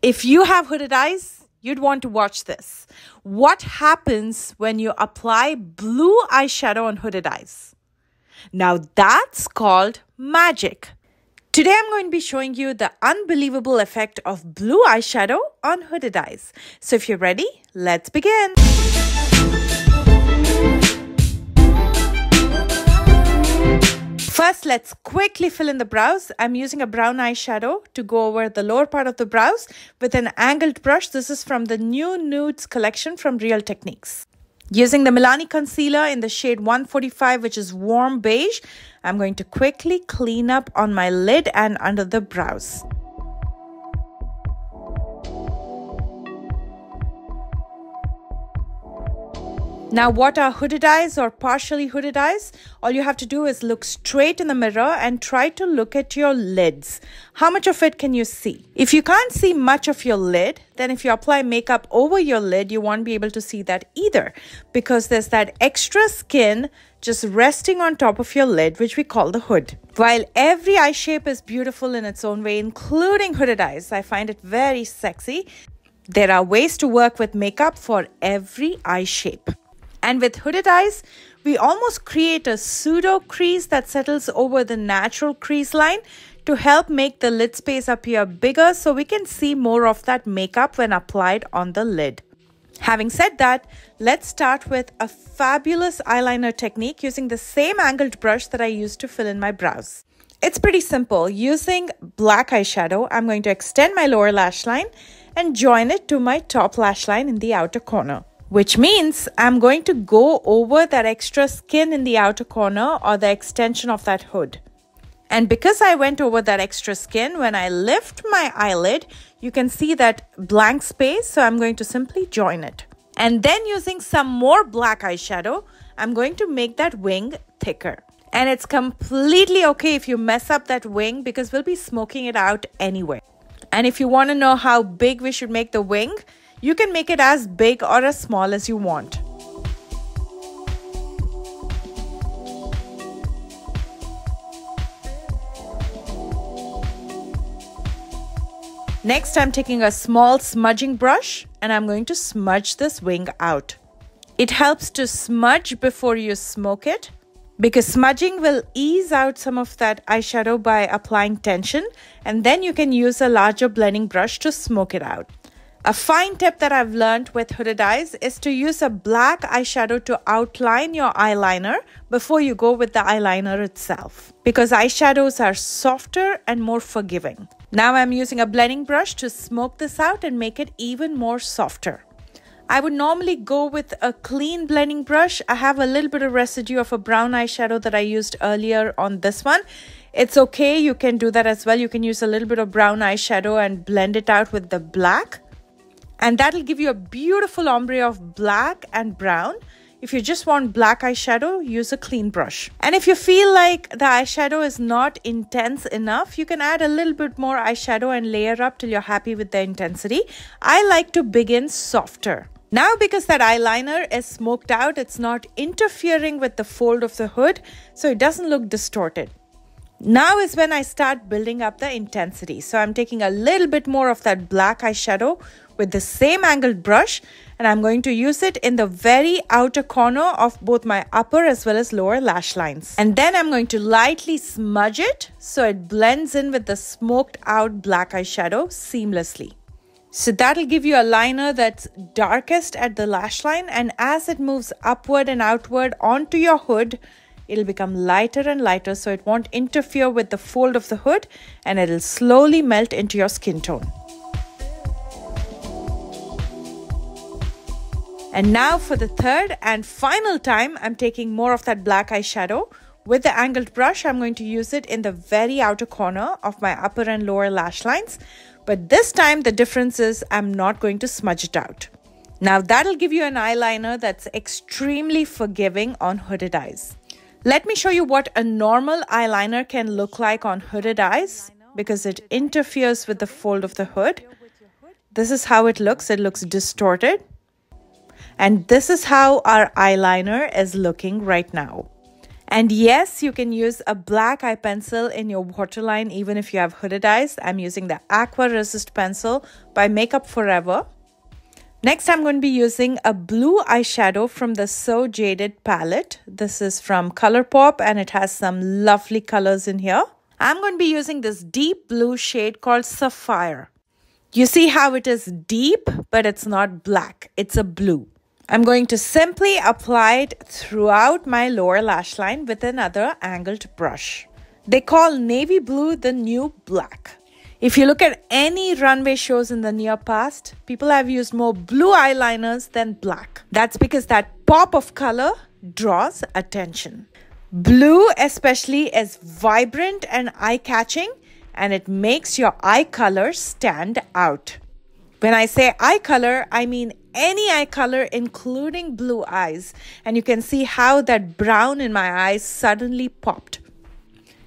If you have hooded eyes, you'd want to watch this. What happens when you apply blue eyeshadow on hooded eyes? Now that's called magic. Today I'm going to be showing you the unbelievable effect of blue eyeshadow on hooded eyes. So if you're ready, let's begin. Let's quickly fill in the brows. I'm using a brown eyeshadow to go over the lower part of the brows with an angled brush. This is from the new Nudes collection from Real Techniques. Using the Milani concealer in the shade 145, which is warm beige, I'm going to quickly clean up on my lid and under the brows. Now, what are hooded eyes or partially hooded eyes? All you have to do is look straight in the mirror and try to look at your lids. How much of it can you see? If you can't see much of your lid, then if you apply makeup over your lid, you won't be able to see that either because there's that extra skin just resting on top of your lid, which we call the hood. While every eye shape is beautiful in its own way, including hooded eyes, I find it very sexy. There are ways to work with makeup for every eye shape. And with hooded eyes, we almost create a pseudo crease that settles over the natural crease line to help make the lid space appear bigger so we can see more of that makeup when applied on the lid. Having said that, let's start with a fabulous eyeliner technique using the same angled brush that I used to fill in my brows. It's pretty simple. Using black eyeshadow, I'm going to extend my lower lash line and join it to my top lash line in the outer corner which means I'm going to go over that extra skin in the outer corner or the extension of that hood. And because I went over that extra skin, when I lift my eyelid, you can see that blank space. So I'm going to simply join it. And then using some more black eyeshadow, I'm going to make that wing thicker. And it's completely okay if you mess up that wing because we'll be smoking it out anyway. And if you want to know how big we should make the wing, you can make it as big or as small as you want. Next, I'm taking a small smudging brush and I'm going to smudge this wing out. It helps to smudge before you smoke it because smudging will ease out some of that eyeshadow by applying tension and then you can use a larger blending brush to smoke it out. A fine tip that I've learned with hooded eyes is to use a black eyeshadow to outline your eyeliner before you go with the eyeliner itself because eyeshadows are softer and more forgiving. Now I'm using a blending brush to smoke this out and make it even more softer. I would normally go with a clean blending brush. I have a little bit of residue of a brown eyeshadow that I used earlier on this one. It's okay, you can do that as well. You can use a little bit of brown eyeshadow and blend it out with the black and that'll give you a beautiful ombre of black and brown. If you just want black eyeshadow, use a clean brush. And if you feel like the eyeshadow is not intense enough, you can add a little bit more eyeshadow and layer up till you're happy with the intensity. I like to begin softer. Now because that eyeliner is smoked out, it's not interfering with the fold of the hood, so it doesn't look distorted. Now is when I start building up the intensity. So I'm taking a little bit more of that black eyeshadow with the same angled brush and I'm going to use it in the very outer corner of both my upper as well as lower lash lines. And then I'm going to lightly smudge it so it blends in with the smoked out black eyeshadow seamlessly. So that'll give you a liner that's darkest at the lash line and as it moves upward and outward onto your hood, it'll become lighter and lighter so it won't interfere with the fold of the hood and it'll slowly melt into your skin tone. And now for the third and final time, I'm taking more of that black eyeshadow. With the angled brush, I'm going to use it in the very outer corner of my upper and lower lash lines. But this time, the difference is I'm not going to smudge it out. Now that'll give you an eyeliner that's extremely forgiving on hooded eyes. Let me show you what a normal eyeliner can look like on hooded eyes because it interferes with the fold of the hood. This is how it looks. It looks distorted. And this is how our eyeliner is looking right now. And yes, you can use a black eye pencil in your waterline even if you have hooded eyes. I'm using the Aqua Resist pencil by Make Up For Ever. Next, I'm going to be using a blue eyeshadow from the So Jaded palette. This is from Colourpop and it has some lovely colors in here. I'm going to be using this deep blue shade called Sapphire. You see how it is deep, but it's not black. It's a blue. I'm going to simply apply it throughout my lower lash line with another angled brush. They call navy blue the new black. If you look at any runway shows in the near past, people have used more blue eyeliners than black. That's because that pop of color draws attention. Blue, especially, is vibrant and eye catching and it makes your eye color stand out. When I say eye color, I mean any eye color, including blue eyes. And you can see how that brown in my eyes suddenly popped.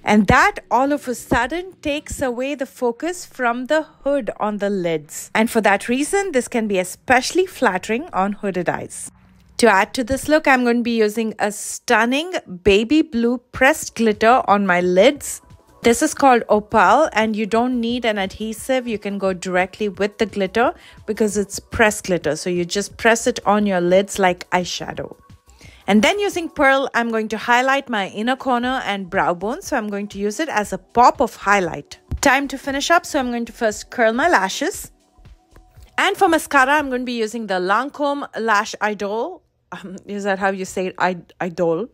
And that all of a sudden takes away the focus from the hood on the lids. And for that reason, this can be especially flattering on hooded eyes. To add to this look, I'm going to be using a stunning baby blue pressed glitter on my lids. This is called Opal and you don't need an adhesive. You can go directly with the glitter because it's pressed glitter. So you just press it on your lids like eyeshadow. And then using Pearl, I'm going to highlight my inner corner and brow bone. So I'm going to use it as a pop of highlight. Time to finish up. So I'm going to first curl my lashes. And for mascara, I'm going to be using the Lancome Lash Idol. Um, is that how you say it? I Idol.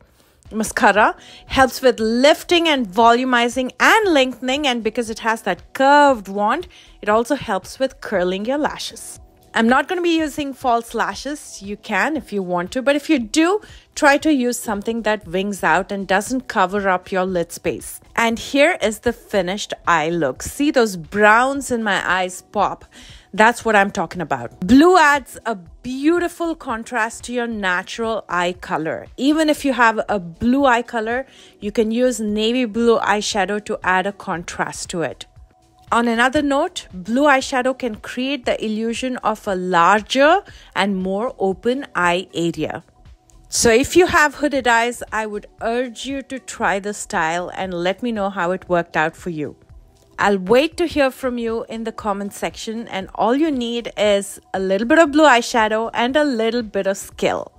Mascara helps with lifting and volumizing and lengthening. And because it has that curved wand, it also helps with curling your lashes. I'm not going to be using false lashes. You can if you want to, but if you do, try to use something that wings out and doesn't cover up your lid space. And here is the finished eye look. See those browns in my eyes pop. That's what I'm talking about. Blue adds a beautiful contrast to your natural eye color. Even if you have a blue eye color, you can use navy blue eyeshadow to add a contrast to it. On another note, blue eyeshadow can create the illusion of a larger and more open eye area. So if you have hooded eyes, I would urge you to try the style and let me know how it worked out for you. I'll wait to hear from you in the comment section and all you need is a little bit of blue eyeshadow and a little bit of skill.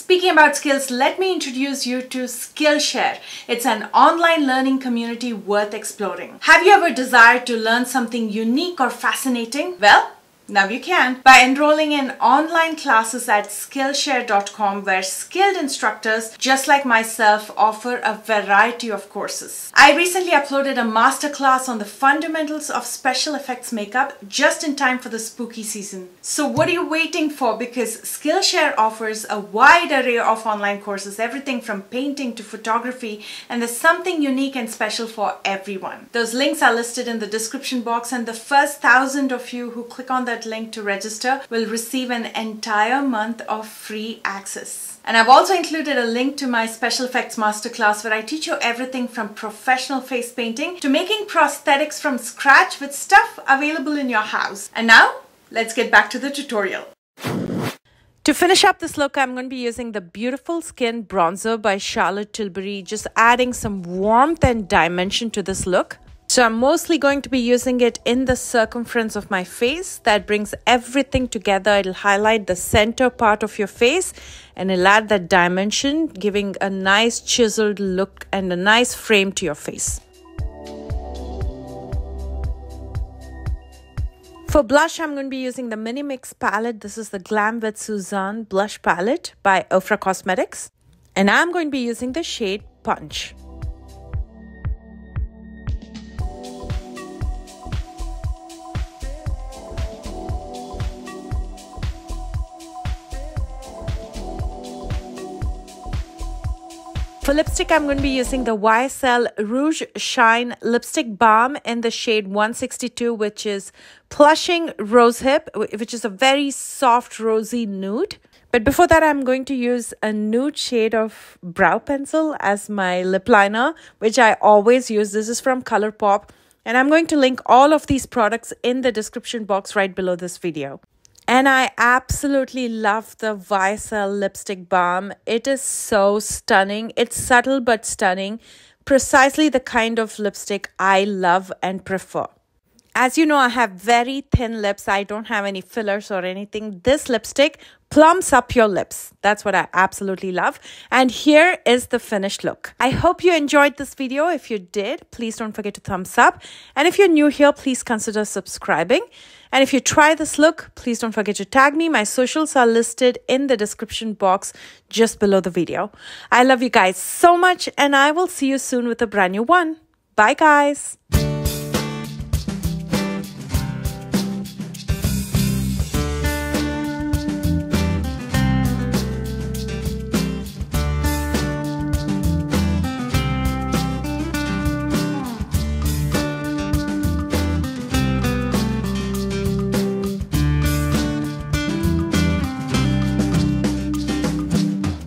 Speaking about skills, let me introduce you to Skillshare. It's an online learning community worth exploring. Have you ever desired to learn something unique or fascinating? Well, now you can by enrolling in online classes at Skillshare.com where skilled instructors just like myself offer a variety of courses. I recently uploaded a masterclass on the fundamentals of special effects makeup just in time for the spooky season. So what are you waiting for because Skillshare offers a wide array of online courses everything from painting to photography and there's something unique and special for everyone. Those links are listed in the description box and the first thousand of you who click on that that link to register will receive an entire month of free access. And I've also included a link to my special effects masterclass where I teach you everything from professional face painting to making prosthetics from scratch with stuff available in your house. And now, let's get back to the tutorial. To finish up this look, I'm going to be using the Beautiful Skin Bronzer by Charlotte Tilbury, just adding some warmth and dimension to this look. So I'm mostly going to be using it in the circumference of my face. That brings everything together. It'll highlight the center part of your face and it'll add that dimension, giving a nice chiseled look and a nice frame to your face. For blush, I'm going to be using the Mini Mix palette. This is the Glam with Suzanne blush palette by Ofra Cosmetics. And I'm going to be using the shade Punch. For lipstick, I'm going to be using the YSL Rouge Shine Lipstick Balm in the shade 162, which is Plushing Rosehip, which is a very soft rosy nude. But before that, I'm going to use a nude shade of brow pencil as my lip liner, which I always use. This is from Colourpop. And I'm going to link all of these products in the description box right below this video. And I absolutely love the YSL lipstick balm. It is so stunning. It's subtle but stunning. Precisely the kind of lipstick I love and prefer. As you know, I have very thin lips. I don't have any fillers or anything. This lipstick plumps up your lips. That's what I absolutely love. And here is the finished look. I hope you enjoyed this video. If you did, please don't forget to thumbs up. And if you're new here, please consider subscribing. And if you try this look, please don't forget to tag me. My socials are listed in the description box just below the video. I love you guys so much and I will see you soon with a brand new one. Bye guys.